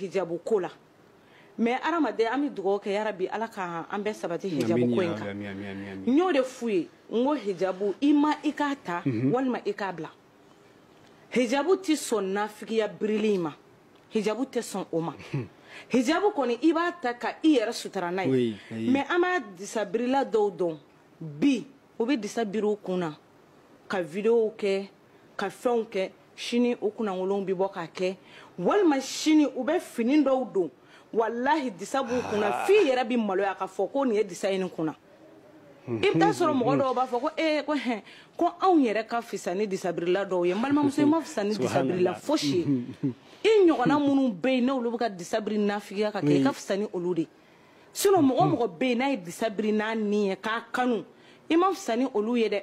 hijabu ko la mais adamaden an bɛ dugawu kɛ yarabi ala ka an bɛɛ sabati hijabu ko in kan n y'o de f'u ye n ko hijabu i ma i k'a ta mhm. walima i k'a bila hijabu tɛ sɔn nafigiya birili in ma hijabu tɛ sɔn o ma mhm. hijabu kɔni i b'a ta ka i yɛrɛ sutura n'a ye mais an b'a disabirila dɔw dɔn bi u bɛ disabiriw kun na ka videow kɛ ka fɛnw kɛ sini u kunankolonw bɛ bɔ k'a kɛ walima sini u bɛ fini dɔw don walahi disa b'u kunna ah. f'i yɛrɛ bɛ maloya k'a fɔ ko nin ye disa ye nin kunna i bɛ taa sɔrɔ mɔgɔ dɔw b'a fɔ ko ee ko hɛn ko anw yɛrɛ ka fisa ni disabirila dɔw ye n balimamuso i ma fisa ni disabirila fosi ye i ɲɔgɔnna minnu bɛ yen n'olu bɛ ka disabiri nafigiya ka kɛ i ka fisa ni olu de sinon mɔgɔ mɔgɔ bɛ yen n'a ye disabiri n'a ni ye k'a kanu i ma fisa ni olu ye dɛ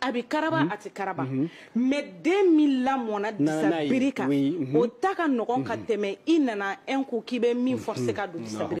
a bɛ karaba mhm. a tɛ karaba mhm. mɛ den min lamɔna disabiri kan o ta ka nɔgɔn ka tɛmɛ i nana en ko k'i bɛ min forcer ka don disabiri